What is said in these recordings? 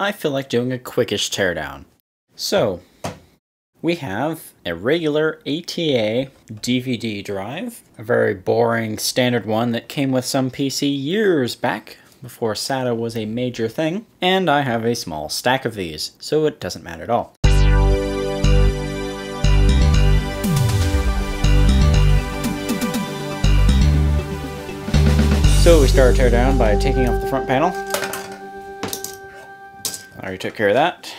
I feel like doing a quickish teardown. So, we have a regular ATA DVD drive, a very boring standard one that came with some PC years back before SATA was a major thing, and I have a small stack of these, so it doesn't matter at all. So we start our teardown by taking off the front panel. Already took care of that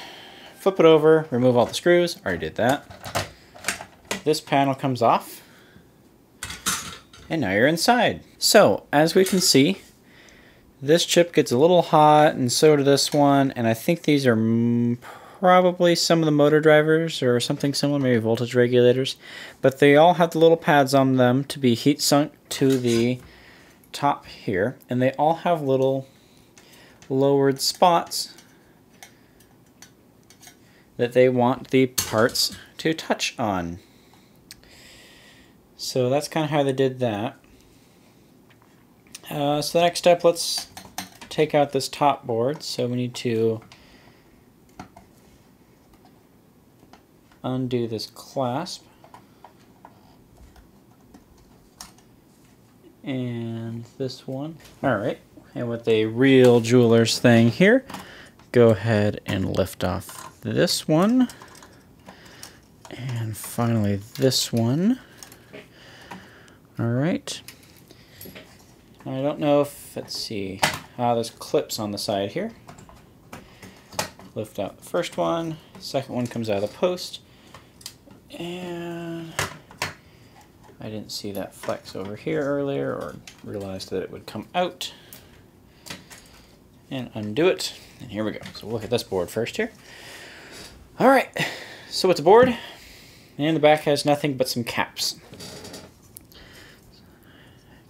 flip it over, remove all the screws, already did that. This panel comes off, and now you're inside. So, as we can see, this chip gets a little hot, and so do this one, and I think these are probably some of the motor drivers or something similar, maybe voltage regulators, but they all have the little pads on them to be heat sunk to the top here, and they all have little lowered spots that they want the parts to touch on. So that's kind of how they did that. Uh, so the next step, let's take out this top board. So we need to undo this clasp. And this one. Alright, and with a real jeweler's thing here, go ahead and lift off this one. And finally this one. All right. I don't know if, let's see, uh, there's clips on the side here. Lift out the first one, second one comes out of the post, and I didn't see that flex over here earlier or realized that it would come out. And undo it, and here we go. So we'll look at this board first here. All right, so it's a board, and the back has nothing but some caps.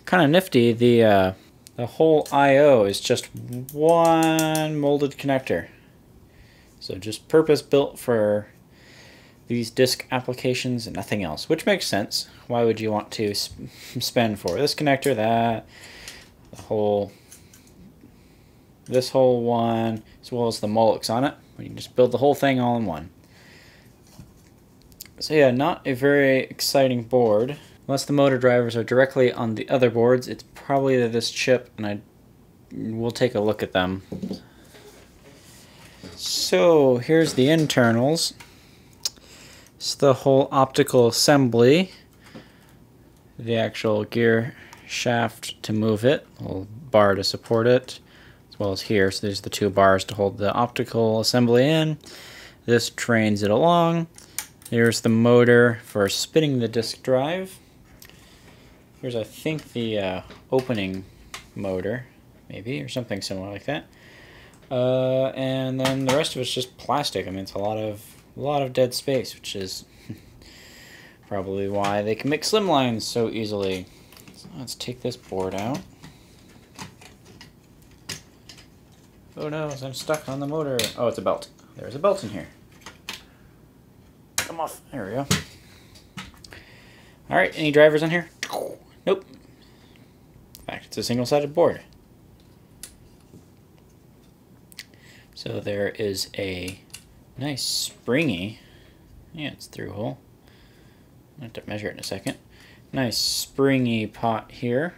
Kind of nifty. The uh, the whole I/O is just one molded connector. So just purpose built for these disk applications and nothing else, which makes sense. Why would you want to sp spend for this connector, that, the whole, this whole one, as well as the Molex on it. We can just build the whole thing all in one. So yeah, not a very exciting board. Unless the motor drivers are directly on the other boards, it's probably this chip, and I will take a look at them. So here's the internals. It's the whole optical assembly. The actual gear shaft to move it, little bar to support it well as here. So there's the two bars to hold the optical assembly in. This trains it along. Here's the motor for spinning the disk drive. Here's, I think, the uh, opening motor, maybe, or something similar like that. Uh, and then the rest of it's just plastic. I mean, it's a lot of a lot of dead space, which is probably why they can make slimlines so easily. So let's take this board out. Oh no, I'm stuck on the motor. Oh, it's a belt. There's a belt in here. Come off. There we go. Alright, any drivers on here? Nope. In fact, it's a single-sided board. So there is a nice springy, yeah, it's through hole. i have to measure it in a second. Nice springy pot here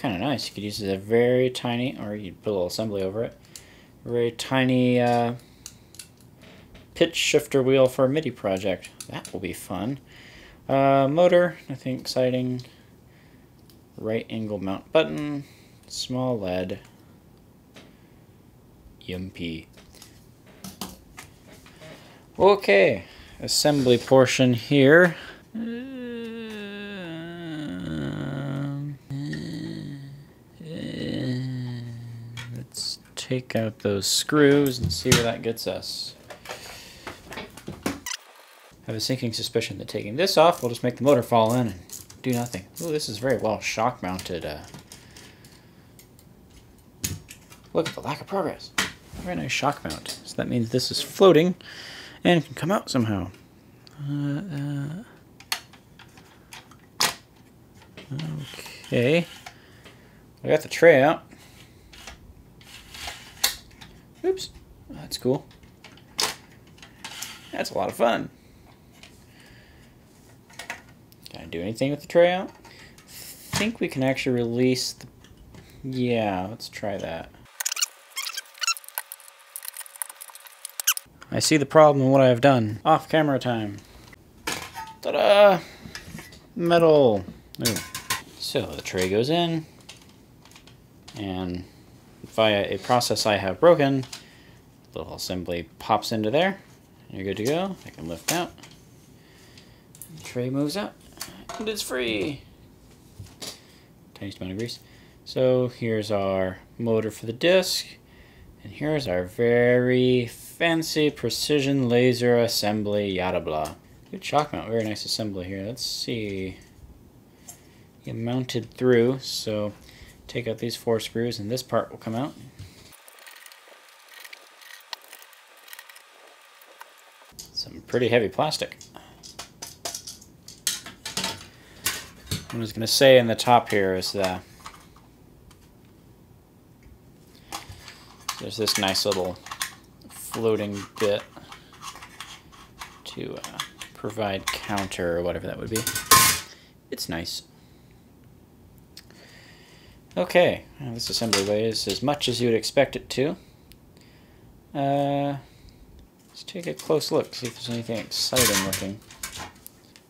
kind of nice. You could use it a very tiny, or you'd put a little assembly over it, very tiny uh, pitch shifter wheel for a MIDI project. That will be fun. Uh, motor, nothing exciting. Right angle mount button, small LED, EMP. Okay, assembly portion here. Take out those screws and see where that gets us. I have a sinking suspicion that taking this off will just make the motor fall in and do nothing. Ooh, this is very well shock mounted. Uh... Look at the lack of progress. Very nice shock mount. So that means this is floating and can come out somehow. Uh, uh... Okay. I got the tray out. Oops. That's cool. That's a lot of fun. Can I do anything with the tray out? I think we can actually release the... Yeah, let's try that. I see the problem in what I have done. Off camera time. Ta-da! Metal. Ooh. So the tray goes in, and via a process I have broken, little assembly pops into there. You're good to go. I can lift out. The tray moves out, and it's free. Tiny amount of grease. So here's our motor for the disc, and here's our very fancy precision laser assembly, yada blah. Good shock mount, very nice assembly here. Let's see. Get mounted through, so take out these four screws and this part will come out. Some pretty heavy plastic. What I was going to say in the top here is that there's this nice little floating bit to uh, provide counter or whatever that would be. It's nice. Okay, well, this assembly weighs as much as you would expect it to. Uh, let's take a close look, see if there's anything exciting looking.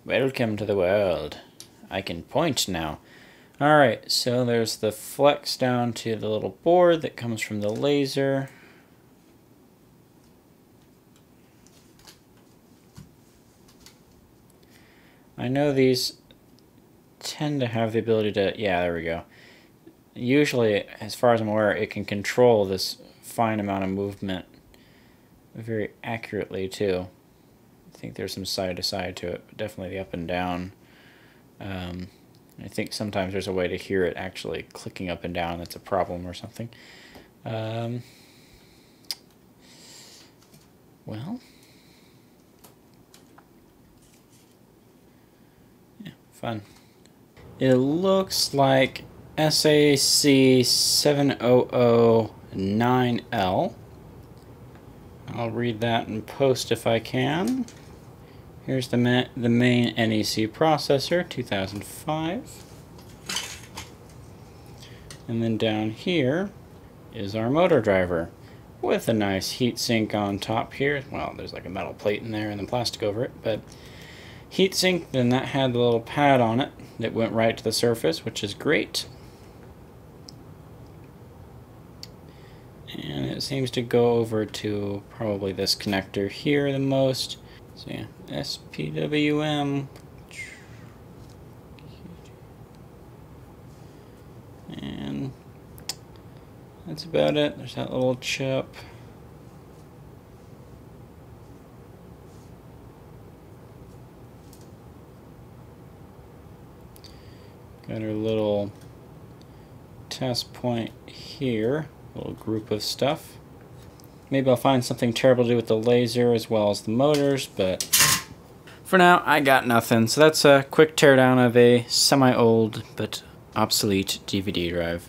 Welcome to the world. I can point now. Alright, so there's the flex down to the little board that comes from the laser. I know these tend to have the ability to, yeah, there we go. Usually, as far as I'm aware, it can control this fine amount of movement very accurately too. I think there's some side to side to it, definitely the up and down. Um, I think sometimes there's a way to hear it actually clicking up and down that's a problem or something. Um, well, Fun. It looks like SAC 7009L. I'll read that in post if I can. Here's the, ma the main NEC processor, 2005. And then down here is our motor driver with a nice heatsink on top here. Well, there's like a metal plate in there and then plastic over it, but heatsink, then that had the little pad on it that went right to the surface, which is great. And it seems to go over to probably this connector here the most. So yeah, SPWM. And that's about it. There's that little chip. Got our little test point here, little group of stuff. Maybe I'll find something terrible to do with the laser as well as the motors, but for now, I got nothing. So that's a quick teardown of a semi-old but obsolete DVD drive.